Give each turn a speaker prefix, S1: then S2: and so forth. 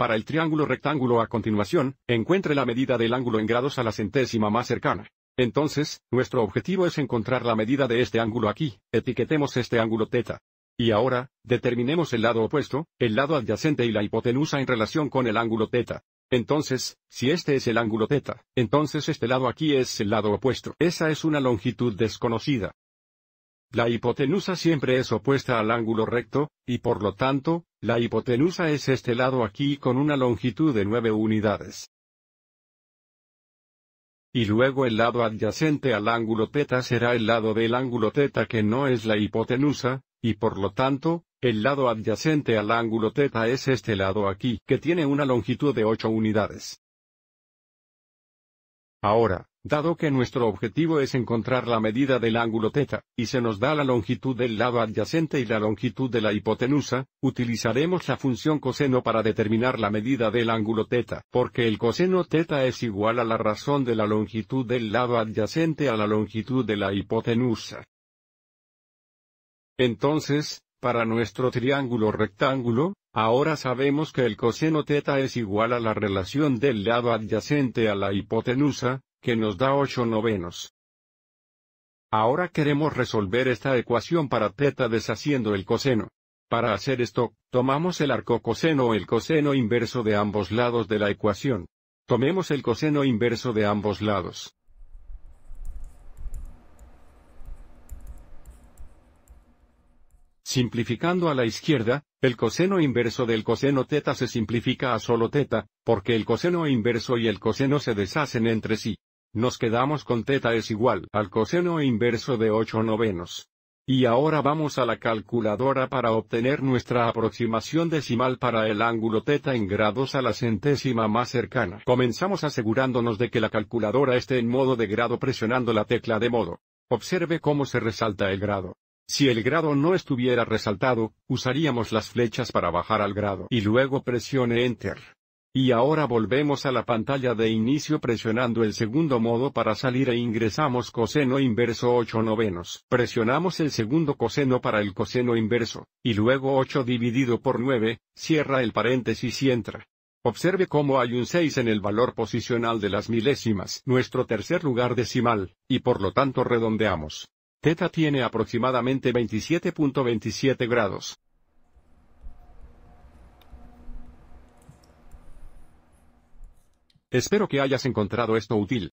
S1: para el triángulo rectángulo a continuación, encuentre la medida del ángulo en grados a la centésima más cercana. Entonces, nuestro objetivo es encontrar la medida de este ángulo aquí, etiquetemos este ángulo θ. Y ahora, determinemos el lado opuesto, el lado adyacente y la hipotenusa en relación con el ángulo θ. Entonces, si este es el ángulo θ, entonces este lado aquí es el lado opuesto. Esa es una longitud desconocida. La hipotenusa siempre es opuesta al ángulo recto, y por lo tanto, la hipotenusa es este lado aquí con una longitud de 9 unidades. Y luego el lado adyacente al ángulo θ será el lado del ángulo θ que no es la hipotenusa, y por lo tanto, el lado adyacente al ángulo θ es este lado aquí, que tiene una longitud de 8 unidades. Ahora, dado que nuestro objetivo es encontrar la medida del ángulo θ, y se nos da la longitud del lado adyacente y la longitud de la hipotenusa, utilizaremos la función coseno para determinar la medida del ángulo θ, porque el coseno θ es igual a la razón de la longitud del lado adyacente a la longitud de la hipotenusa. Entonces, para nuestro triángulo rectángulo, ahora sabemos que el coseno θ es igual a la relación del lado adyacente a la hipotenusa, que nos da 8 novenos. Ahora queremos resolver esta ecuación para teta deshaciendo el coseno. Para hacer esto, tomamos el arco coseno o el coseno inverso de ambos lados de la ecuación. Tomemos el coseno inverso de ambos lados. Simplificando a la izquierda, el coseno inverso del coseno teta se simplifica a solo teta, porque el coseno inverso y el coseno se deshacen entre sí. Nos quedamos con θ es igual al coseno inverso de 8 novenos. Y ahora vamos a la calculadora para obtener nuestra aproximación decimal para el ángulo θ en grados a la centésima más cercana. Comenzamos asegurándonos de que la calculadora esté en modo de grado presionando la tecla de modo. Observe cómo se resalta el grado. Si el grado no estuviera resaltado, usaríamos las flechas para bajar al grado y luego presione Enter. Y ahora volvemos a la pantalla de inicio presionando el segundo modo para salir e ingresamos coseno inverso 8 novenos. Presionamos el segundo coseno para el coseno inverso, y luego 8 dividido por 9, cierra el paréntesis y entra. Observe cómo hay un 6 en el valor posicional de las milésimas, nuestro tercer lugar decimal, y por lo tanto redondeamos. Teta tiene aproximadamente 27.27 grados. Espero que hayas encontrado esto útil.